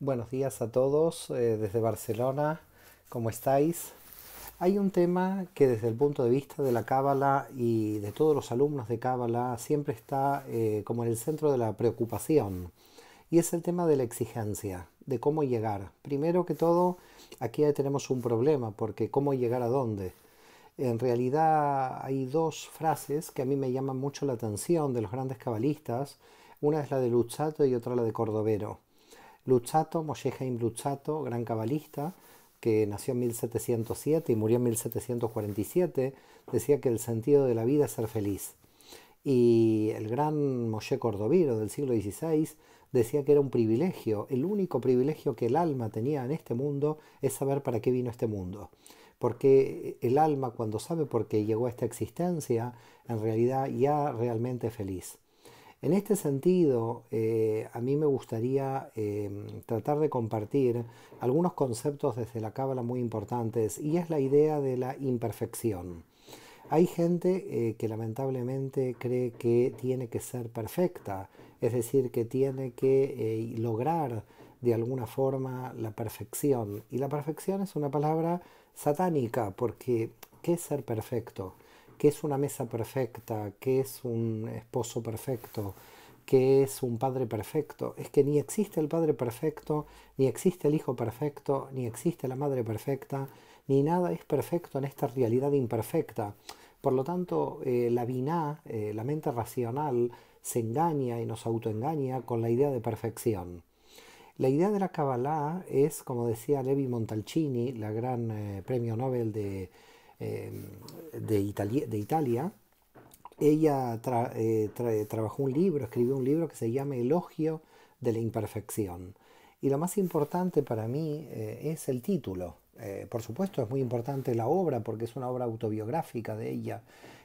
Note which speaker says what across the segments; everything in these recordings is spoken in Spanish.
Speaker 1: Buenos días a todos eh, desde Barcelona. ¿Cómo estáis? Hay un tema que desde el punto de vista de la Cábala y de todos los alumnos de Cábala siempre está eh, como en el centro de la preocupación. Y es el tema de la exigencia, de cómo llegar. Primero que todo, aquí tenemos un problema, porque ¿cómo llegar a dónde? En realidad hay dos frases que a mí me llaman mucho la atención de los grandes cabalistas. Una es la de Luchato y otra la de Cordovero. Luchato, Moshe Haim Luchato, gran cabalista, que nació en 1707 y murió en 1747, decía que el sentido de la vida es ser feliz. Y el gran Moshe Cordoviro del siglo XVI decía que era un privilegio, el único privilegio que el alma tenía en este mundo es saber para qué vino este mundo. Porque el alma cuando sabe por qué llegó a esta existencia, en realidad ya realmente feliz. En este sentido, eh, a mí me gustaría em, tratar de compartir algunos conceptos desde la Cábala muy importantes y es la idea de la imperfección. Hay gente eh, que lamentablemente cree que tiene que ser perfecta, es decir, que tiene que eh, lograr de alguna forma la perfección. Y la perfección es una palabra satánica, porque ¿qué es ser perfecto? Qué es una mesa perfecta, qué es un esposo perfecto, qué es un padre perfecto. Es que ni existe el padre perfecto, ni existe el hijo perfecto, ni existe la madre perfecta, ni nada es perfecto en esta realidad imperfecta. Por lo tanto, eh, la biná, eh, la mente racional, se engaña y nos autoengaña con la idea de perfección. La idea de la Kabbalah es, como decía Levi Montalcini, la gran eh, premio Nobel de Em, de, Italia, ella eh, trabajó un libro, escribió un libro que se llama Elogio de la Imperfección. Y lo más importante para mí eh, es el título. Eh, por supuesto es muy importante la obra porque es una obra autobiográfica de ella,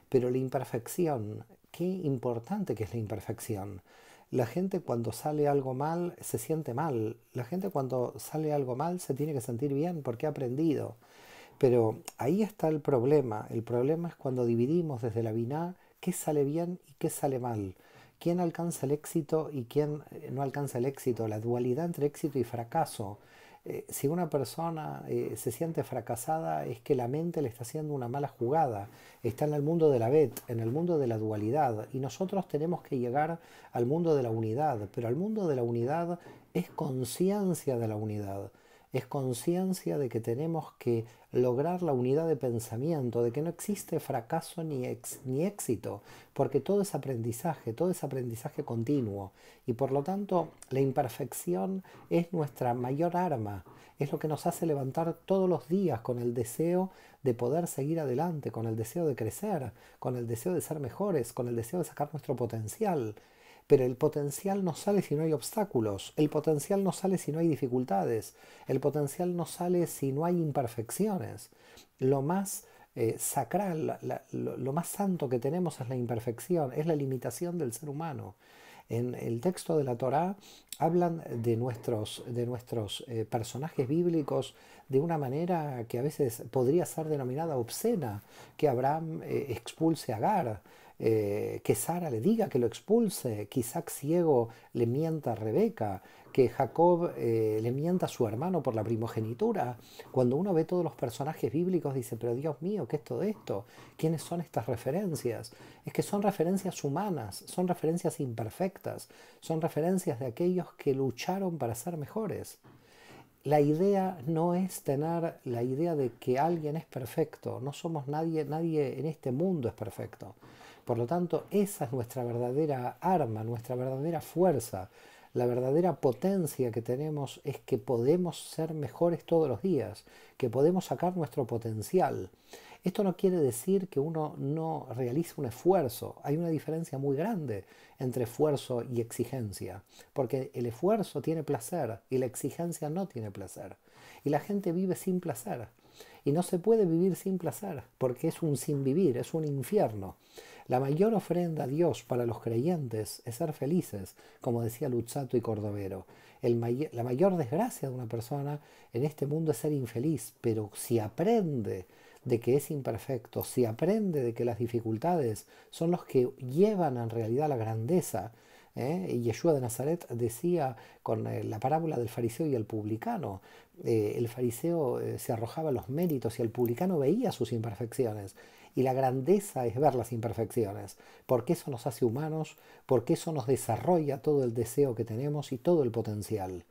Speaker 1: pero la imperfección, qué importante que es la imperfección. La gente cuando sale algo mal se siente mal. La gente cuando sale algo mal se tiene que sentir bien porque ha aprendido. Pero ahí está el problema. El problema es cuando dividimos desde la biná qué sale bien y qué sale mal. ¿Quién alcanza el éxito y quién eh, no alcanza el éxito? La dualidad entre éxito y fracaso. Eh, si una persona eh, se siente fracasada es que la mente le está haciendo una mala jugada. Está en el mundo de la bet, en el mundo de la dualidad. Y nosotros tenemos que llegar al mundo de la unidad. Pero al mundo de la unidad es conciencia de la unidad es conciencia de que tenemos que lograr la unidad de pensamiento, de que no existe fracaso ni, ni éxito, porque todo es aprendizaje, todo es aprendizaje continuo y por lo tanto la imperfección es nuestra mayor arma, es lo que nos hace levantar todos los días con el deseo de poder seguir adelante, con el deseo de crecer, con el deseo de ser mejores, con el deseo de sacar nuestro potencial. Pero el potencial no sale si no hay obstáculos, el potencial no sale si no hay dificultades, el potencial no sale si no hay imperfecciones. Lo más eh, sacral, lo, más santo que tenemos es la imperfección, es la limitación del ser humano. En el texto de la Torá hablan de nuestros, de nuestros eh, personajes bíblicos de una manera que a veces podría ser denominada obscena, que Abraham eh, expulse a Agar, eh, que Sara le diga que lo expulse, que Isaac ciego le mienta a Rebeca, que Jacob eh, le mienta a su hermano por la primogenitura. Cuando uno ve todos los personajes bíblicos dice, pero Dios mío, ¿qué es todo esto? ¿Quiénes son estas referencias? Es que son referencias humanas, son referencias imperfectas, son referencias de aquellos que lucharon para ser mejores. La idea no es tener la idea de que alguien es perfecto, no somos nadie, nadie en este mundo es perfecto. Por lo tanto, esa es nuestra verdadera arma, nuestra verdadera fuerza. La verdadera potencia que tenemos es que podemos ser mejores todos los días, que podemos sacar nuestro potencial. Esto no quiere decir que uno no realice un esfuerzo. Hay una diferencia muy grande entre esfuerzo y exigencia, porque el esfuerzo tiene placer y la exigencia no tiene placer. Y la gente vive sin placer. Y no se puede vivir sin placer, porque es un sin vivir, es un infierno. La mayor ofrenda a Dios para los creyentes es ser felices, como decía Luzzatto y Cordovero. la mayor desgracia de una persona en este mundo es ser infeliz, pero si aprende de que es imperfecto, si aprende de que las dificultades son los que llevan en realidad la grandeza, ¿eh? Yeshua de Nazaret decía con eh, la parábola del fariseo y el publicano, eh, el fariseo se arrojaba los méritos y el publicano veía sus imperfecciones. Y la grandeza es ver las imperfecciones, porque eso nos hace humanos, porque eso nos desarrolla todo el deseo que tenemos y todo el potencial.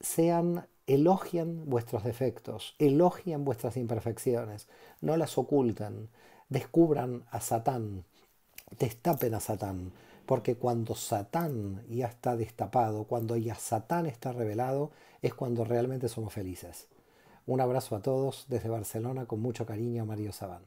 Speaker 1: Sean, elogien vuestros defectos, elogien vuestras imperfecciones, no las oculten, descubran a Satán, destapen a Satán, porque cuando Satán ya está destapado, cuando ya Satán está revelado, es cuando realmente somos felices. Un abrazo a todos desde Barcelona con mucho cariño, Mario Sabán.